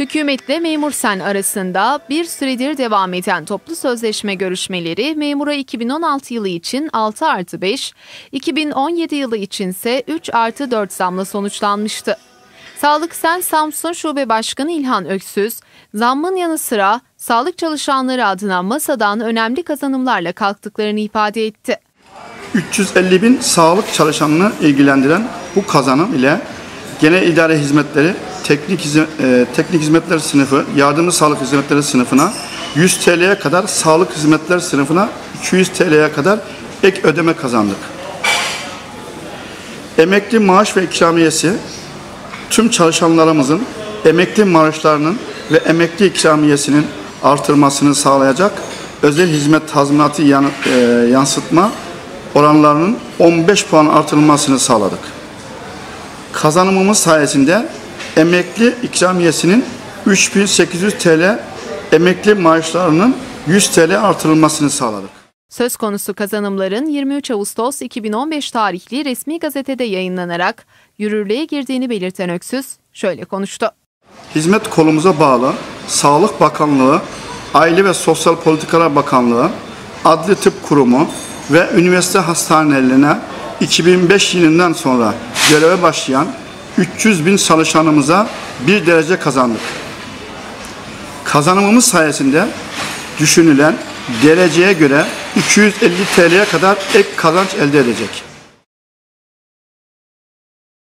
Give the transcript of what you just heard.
Hükümetle Memur Sen arasında bir süredir devam eden toplu sözleşme görüşmeleri memura 2016 yılı için 6 artı 5, 2017 yılı içinse 3 artı 4 zamla sonuçlanmıştı. Sağlık Sen Samsun Şube Başkanı İlhan Öksüz, zammın yanı sıra sağlık çalışanları adına masadan önemli kazanımlarla kalktıklarını ifade etti. 350 bin sağlık çalışanını ilgilendiren bu kazanım ile genel idare hizmetleri, teknik, hizmet, e, teknik hizmetler sınıfı, yardımcı sağlık hizmetleri sınıfına 100 TL'ye kadar sağlık hizmetler sınıfına 200 TL'ye kadar ek ödeme kazandık. Emekli maaş ve ikramiyesi tüm çalışanlarımızın emekli maaşlarının ve emekli ikramiyesinin artırmasını sağlayacak özel hizmet tazminatı yan, e, yansıtma oranlarının 15 puan artırılmasını sağladık. Kazanımımız sayesinde emekli ikramiyesinin 3800 TL, emekli maaşlarının 100 TL artırılmasını sağladık. Söz konusu kazanımların 23 Ağustos 2015 tarihli resmi gazetede yayınlanarak yürürlüğe girdiğini belirten Öksüz şöyle konuştu. Hizmet kolumuza bağlı Sağlık Bakanlığı, Aile ve Sosyal Politikalar Bakanlığı, Adli Tıp Kurumu ve üniversite hastanelerine 2005 yılından sonra göreve başlayan 300 bin çalışanımıza bir derece kazandık. Kazanımımız sayesinde düşünülen dereceye göre 250 TL'ye kadar ek kazanç elde edecek.